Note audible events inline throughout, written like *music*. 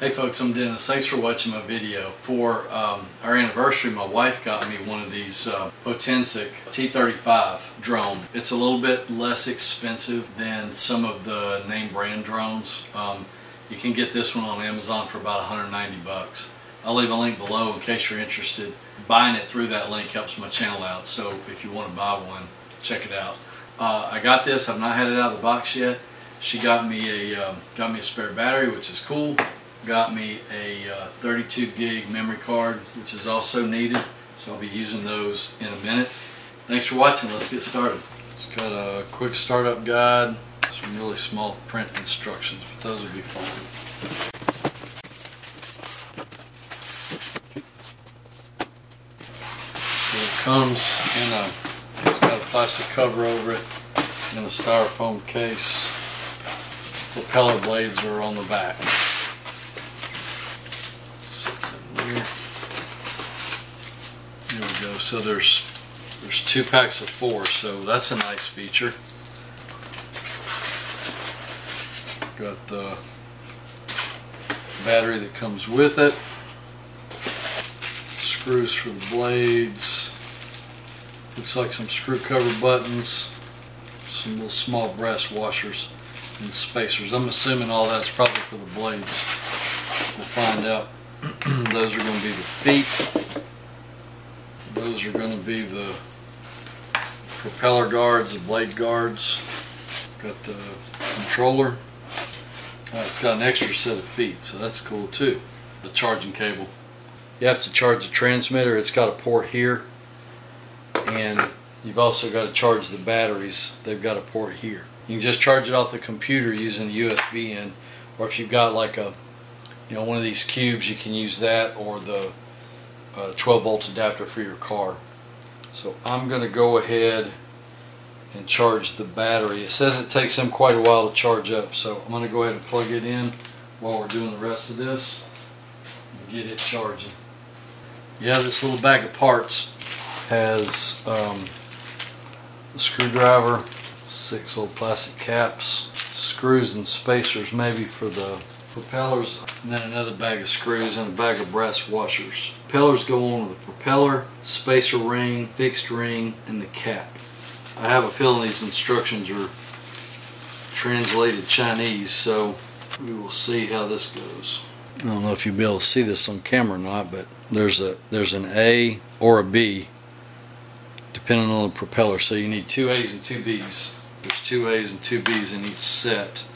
Hey folks, I'm Dennis. Thanks for watching my video. For um, our anniversary, my wife got me one of these uh, Potensic T35 drone. It's a little bit less expensive than some of the name brand drones. Um, you can get this one on Amazon for about 190 bucks. I'll leave a link below in case you're interested. Buying it through that link helps my channel out, so if you want to buy one, check it out. Uh, I got this. I've not had it out of the box yet. She got me a um, got me a spare battery, which is cool got me a uh, 32 gig memory card which is also needed so I'll be using those in a minute. Thanks for watching. Let's get started. It's got a quick startup guide some really small print instructions but those will be fine. So it comes in a it's got a plastic cover over it in a styrofoam case. Propeller blades are on the back There we go. So there's there's two packs of four, so that's a nice feature. Got the battery that comes with it. Screws for the blades. Looks like some screw cover buttons. Some little small brass washers and spacers. I'm assuming all that's probably for the blades. We'll find out. *clears throat* Those are going to be the feet. Those are going to be the propeller guards, the blade guards. Got the controller. Uh, it's got an extra set of feet, so that's cool too. The charging cable. You have to charge the transmitter. It's got a port here. And you've also got to charge the batteries. They've got a port here. You can just charge it off the computer using the USB in. Or if you've got like a you know one of these cubes you can use that or the uh, 12 volt adapter for your car. So I'm going to go ahead and charge the battery. It says it takes them quite a while to charge up so I'm going to go ahead and plug it in while we're doing the rest of this and get it charging. Yeah this little bag of parts has um, the screwdriver six little plastic caps screws and spacers maybe for the propellers, and then another bag of screws and a bag of brass washers. Propellers go on with the propeller, spacer ring, fixed ring, and the cap. I have a feeling these instructions are translated Chinese, so we will see how this goes. I don't know if you'll be able to see this on camera or not, but there's a there's an A or a B depending on the propeller. So you need two A's and two B's. There's two A's and two B's in each set.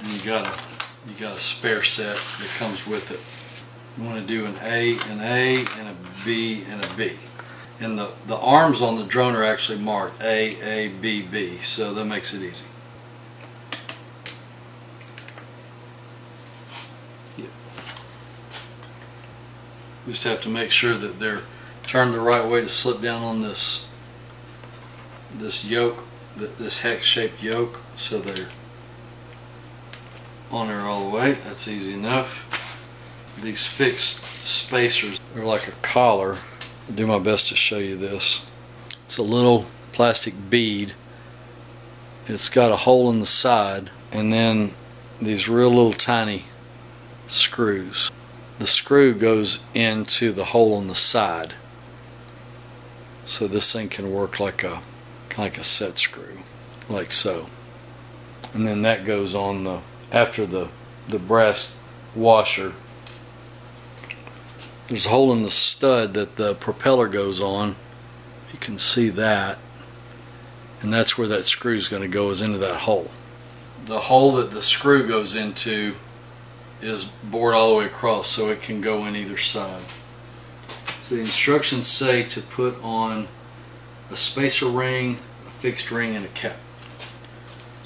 And you got a you got a spare set that comes with it. You want to do an A, an A, and a B, and a B. And the, the arms on the drone are actually marked A, A, B, B, so that makes it easy. Yep. Just have to make sure that they're turned the right way to slip down on this this yoke, this hex-shaped yoke, so they're on there all the way. That's easy enough. These fixed spacers are like a collar. I'll do my best to show you this. It's a little plastic bead. It's got a hole in the side and then these real little tiny screws. The screw goes into the hole in the side. So this thing can work like a like a set screw, like so. And then that goes on the after the, the brass washer. There's a hole in the stud that the propeller goes on. You can see that. And that's where that screw is going to go is into that hole. The hole that the screw goes into is bored all the way across so it can go in either side. So the instructions say to put on a spacer ring, a fixed ring, and a cap.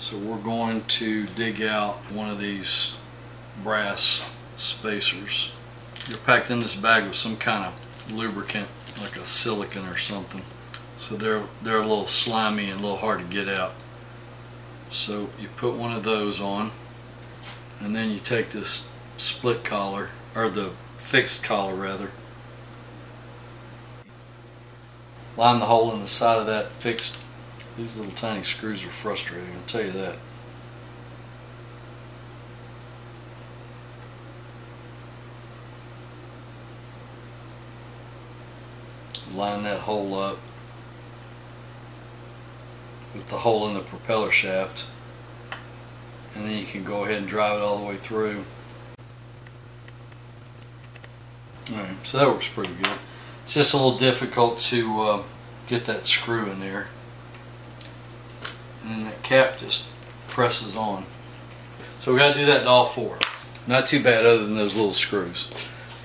So we're going to dig out one of these brass spacers. They're packed in this bag with some kind of lubricant, like a silicon or something. So they're, they're a little slimy and a little hard to get out. So you put one of those on, and then you take this split collar, or the fixed collar rather, line the hole in the side of that fixed these little tiny screws are frustrating, I'll tell you that. Line that hole up with the hole in the propeller shaft and then you can go ahead and drive it all the way through. Alright, so that works pretty good. It's just a little difficult to uh, get that screw in there. And then that cap just presses on. So we got to do that to all four. Not too bad other than those little screws.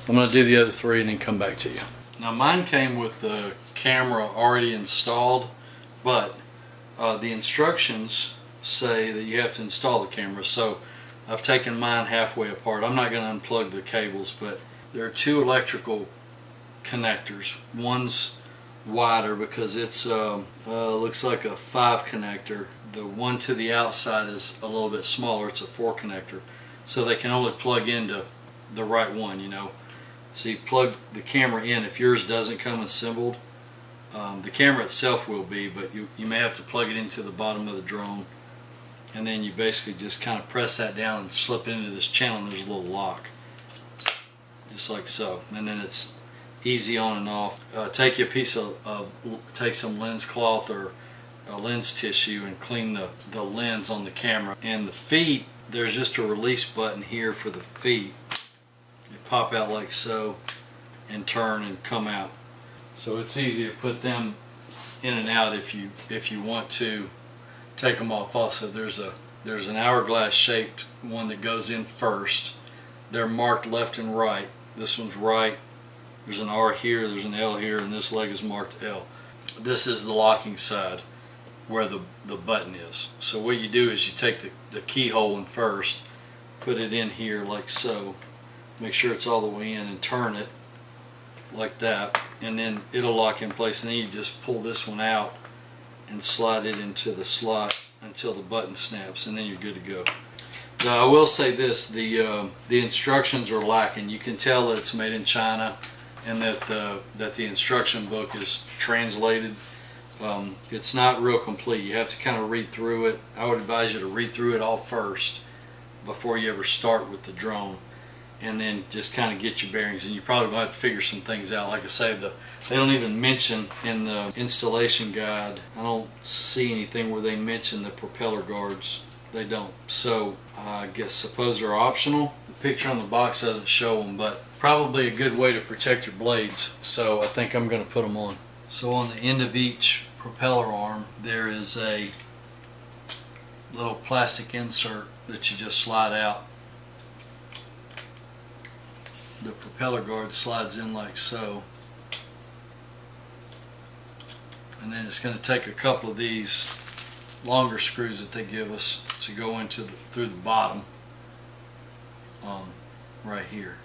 I'm going to do the other three and then come back to you. Now mine came with the camera already installed, but uh, the instructions say that you have to install the camera. So I've taken mine halfway apart. I'm not going to unplug the cables, but there are two electrical connectors. One's wider because it's uh, uh, looks like a five connector. The one to the outside is a little bit smaller. It's a four connector, so they can only plug into the right one. You know, so you plug the camera in. If yours doesn't come assembled, um, the camera itself will be, but you you may have to plug it into the bottom of the drone, and then you basically just kind of press that down and slip it into this channel. and There's a little lock, just like so, and then it's easy on and off. Uh, take your piece of, of, take some lens cloth or a lens tissue and clean the, the lens on the camera. And the feet, there's just a release button here for the feet. You pop out like so and turn and come out. So it's easy to put them in and out if you if you want to take them off also there's a there's an hourglass shaped one that goes in first they're marked left and right this one's right there's an R here, there's an L here, and this leg is marked L. This is the locking side where the, the button is. So what you do is you take the, the keyhole in first, put it in here like so, make sure it's all the way in and turn it like that, and then it'll lock in place, and then you just pull this one out and slide it into the slot until the button snaps, and then you're good to go. Now, I will say this, the, uh, the instructions are lacking. You can tell that it's made in China and that the, that the instruction book is translated. Um, it's not real complete. You have to kind of read through it. I would advise you to read through it all first before you ever start with the drone and then just kind of get your bearings and you probably to have to figure some things out like I say the they don't even mention in the installation guide I don't see anything where they mention the propeller guards they don't so I guess suppose they're optional picture on the box doesn't show them but probably a good way to protect your blades so I think I'm going to put them on. So on the end of each propeller arm there is a little plastic insert that you just slide out. The propeller guard slides in like so and then it's going to take a couple of these longer screws that they give us to go into the, through the bottom um, right here.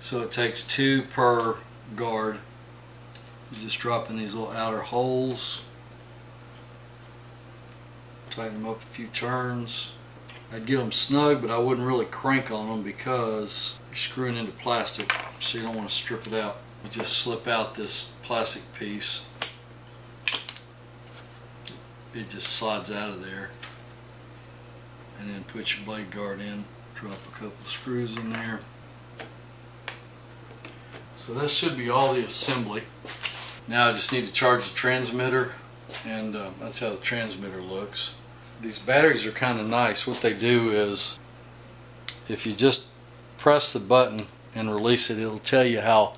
So it takes two per guard. You just drop in these little outer holes. Tighten them up a few turns. I'd get them snug, but I wouldn't really crank on them because you're screwing into plastic, so you don't want to strip it out. You just slip out this plastic piece. It just slides out of there. And then put your blade guard in. Drop a couple screws in there. So that should be all the assembly. Now I just need to charge the transmitter and uh, that's how the transmitter looks. These batteries are kind of nice. What they do is if you just press the button and release it, it'll tell you how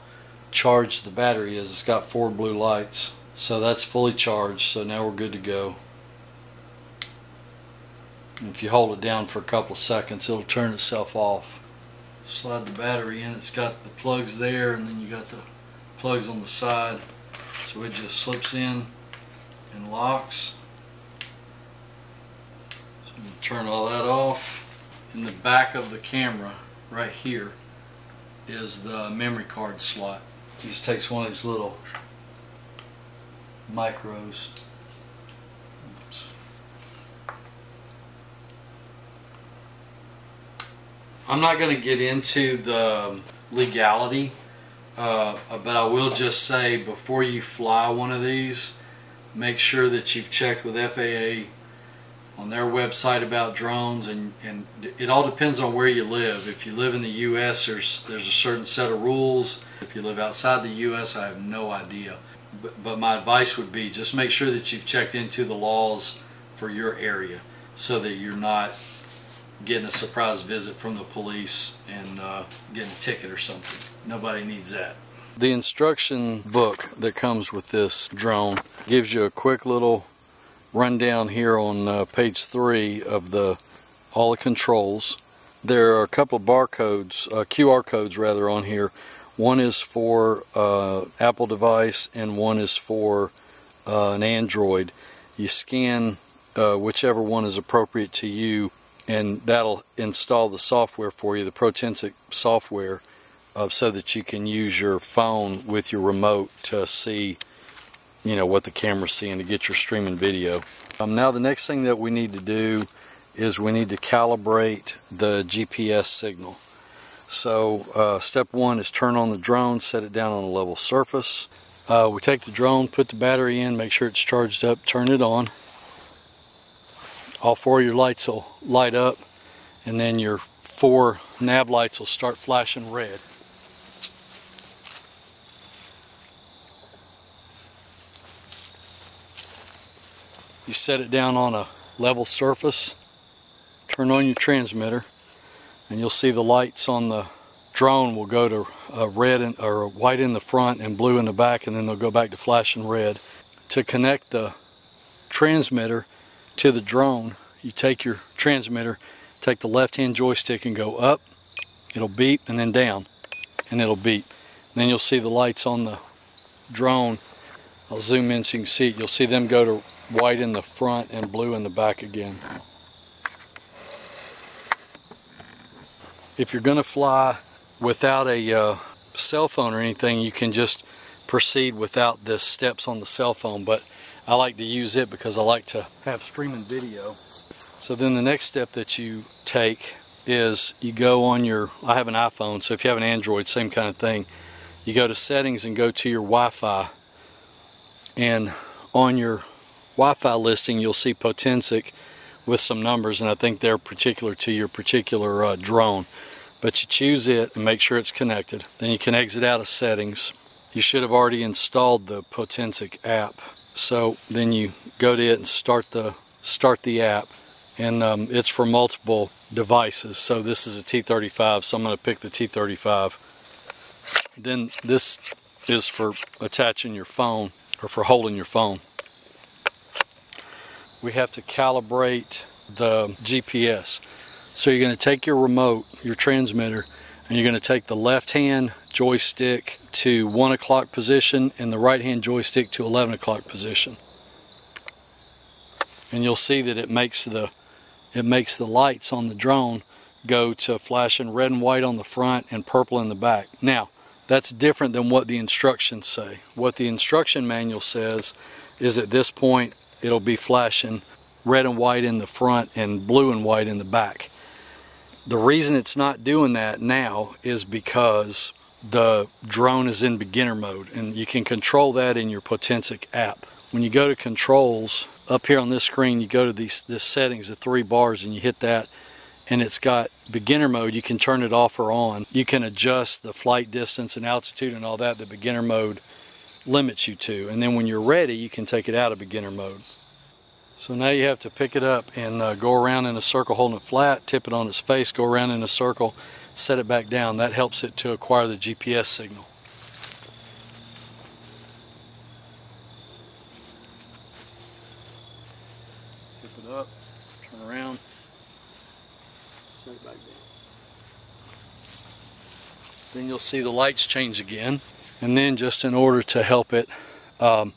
charged the battery is. It's got four blue lights. So that's fully charged, so now we're good to go. If you hold it down for a couple of seconds, it'll turn itself off slide the battery in. It's got the plugs there and then you got the plugs on the side. So it just slips in and locks. So I'm going to turn all that off. In the back of the camera, right here, is the memory card slot. just takes one of these little micros I'm not going to get into the legality, uh, but I will just say before you fly one of these, make sure that you've checked with FAA on their website about drones, and, and it all depends on where you live. If you live in the U.S., there's there's a certain set of rules. If you live outside the U.S., I have no idea. But, but my advice would be just make sure that you've checked into the laws for your area so that you're not getting a surprise visit from the police and uh, getting a ticket or something. Nobody needs that. The instruction book that comes with this drone gives you a quick little rundown here on uh, page three of the all the controls. There are a couple barcodes, uh, QR codes rather, on here. One is for uh, Apple device and one is for uh, an Android. You scan uh, whichever one is appropriate to you, and that'll install the software for you, the Potensic software, uh, so that you can use your phone with your remote to see you know what the camera's seeing to get your streaming video. Um, now the next thing that we need to do is we need to calibrate the GPS signal. So uh, step one is turn on the drone, set it down on a level surface. Uh, we take the drone, put the battery in, make sure it's charged up, turn it on. All four of your lights will light up and then your four nav lights will start flashing red. you set it down on a level surface turn on your transmitter and you'll see the lights on the drone will go to uh, red and, or white in the front and blue in the back and then they'll go back to flashing red to connect the transmitter to the drone you take your transmitter take the left hand joystick and go up it'll beep and then down and it'll beep. And then you'll see the lights on the drone. I'll zoom in so you can see it. You'll see them go to white in the front and blue in the back again. If you're going to fly without a uh, cell phone or anything, you can just proceed without the steps on the cell phone, but I like to use it because I like to have streaming video. So then the next step that you take is you go on your, I have an iPhone, so if you have an Android, same kind of thing. You go to settings and go to your Wi-Fi and on your Wi-Fi listing, you'll see Potensic with some numbers, and I think they're particular to your particular uh, drone. But you choose it and make sure it's connected. Then you can exit out of settings. You should have already installed the Potensic app. So then you go to it and start the start the app, and um, it's for multiple devices. So this is a T35, so I'm going to pick the T35. Then this is for attaching your phone or for holding your phone we have to calibrate the GPS. So you're going to take your remote, your transmitter, and you're going to take the left hand joystick to 1 o'clock position and the right hand joystick to 11 o'clock position. And you'll see that it makes the it makes the lights on the drone go to flashing red and white on the front and purple in the back. Now, that's different than what the instructions say. What the instruction manual says is at this point it'll be flashing red and white in the front and blue and white in the back. The reason it's not doing that now is because the drone is in beginner mode and you can control that in your Potensic app. When you go to controls, up here on this screen, you go to these this settings, the three bars, and you hit that and it's got beginner mode. You can turn it off or on. You can adjust the flight distance and altitude and all that. The beginner mode limits you to. And then when you're ready, you can take it out of beginner mode. So now you have to pick it up and uh, go around in a circle holding it flat, tip it on its face, go around in a circle, set it back down. That helps it to acquire the GPS signal. Tip it up, turn around, set it back down. Then you'll see the lights change again. And then just in order to help it um,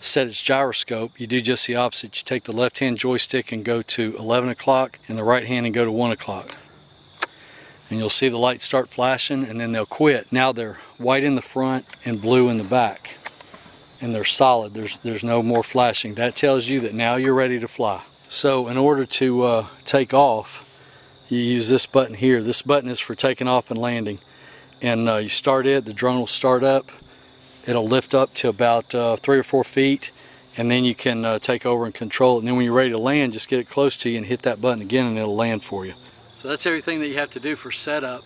set its gyroscope, you do just the opposite. You take the left hand joystick and go to 11 o'clock and the right hand and go to 1 o'clock. And you'll see the lights start flashing and then they'll quit. Now they're white in the front and blue in the back. And they're solid. There's, there's no more flashing. That tells you that now you're ready to fly. So in order to uh, take off, you use this button here. This button is for taking off and landing and uh, you start it, the drone will start up. It'll lift up to about uh, three or four feet and then you can uh, take over and control it. And then when you're ready to land, just get it close to you and hit that button again, and it'll land for you. So that's everything that you have to do for setup.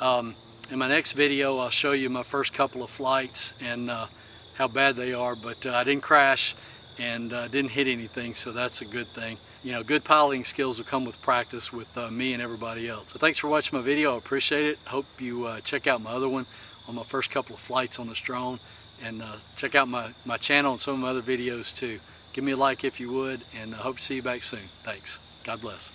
Um, in my next video, I'll show you my first couple of flights and uh, how bad they are, but uh, I didn't crash and uh, didn't hit anything, so that's a good thing. You know, good piloting skills will come with practice with uh, me and everybody else. So thanks for watching my video. I appreciate it. Hope you uh, check out my other one on my first couple of flights on this drone and uh, check out my, my channel and some of my other videos too. Give me a like if you would, and I hope to see you back soon. Thanks. God bless.